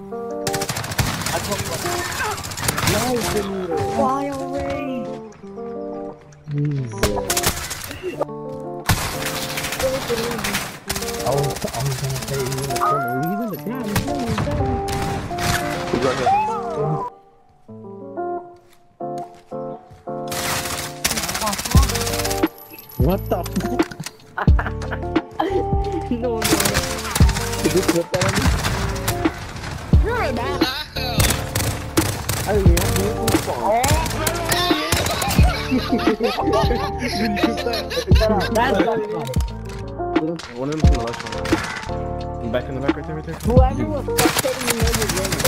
I told you Benito. Fly away! I was, I was gonna say he's in the corner. He's the ground. He's right. What the? No, no. Did you flip that on me? Phone. That's One of them's in the left one. Back in the back right there, right there. Whoever was spectating the nigga game.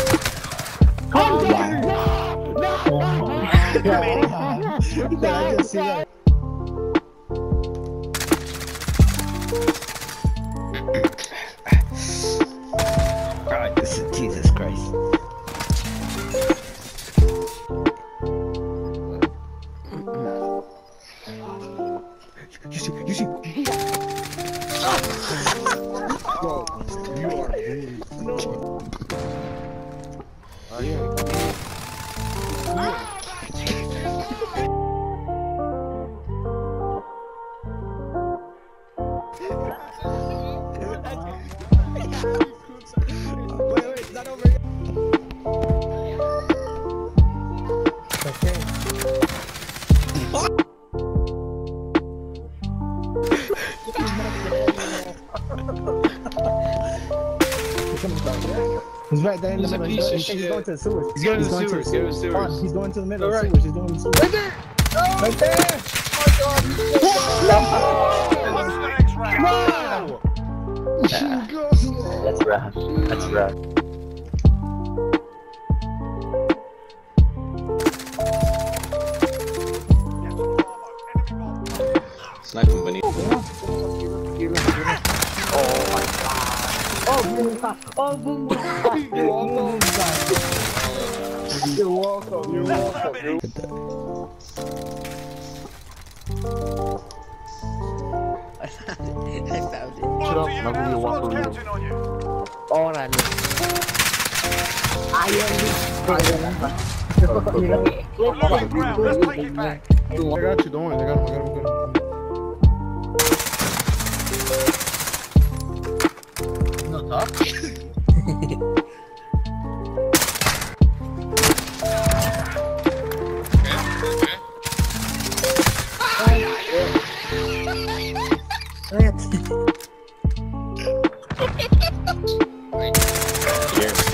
My god. Did I just see that? Alright, see, you see. Bro, you are really. Okay. He's right there in the He's a middle. He's, of he's going to the sewers. He's going to the to sewers, going to the sewers. Come on, He's going to the middle. All right. Sewers. He's going to the sewers. Right oh, there! Right there. Oh my God! That's rough. That's rough. Sniping Benito. Oh, Oh. You're welcome. You're welcome. You're welcome. I found it. I it. Shut up, I'm gonna walk over you. Órale. Ay, I got you, don't worry. I got him, I got him, I got him. Your,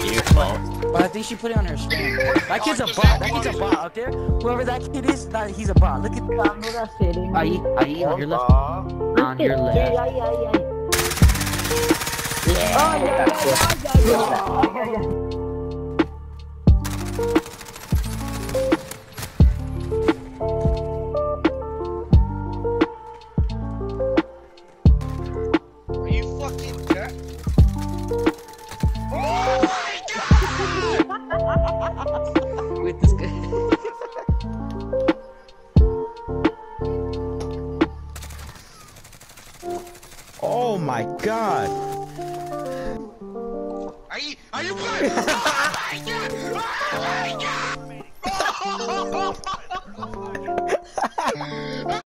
your fault. But I think she put it on her screen. That kid's a bot. That kid's a bot out there. Whoever that kid is, that he's a bot. Look at Ahí, ahí, on your left. On your left. Are you fucking dead? Oh with Oh my god. Are you? Are you playing? oh my god! Oh my god!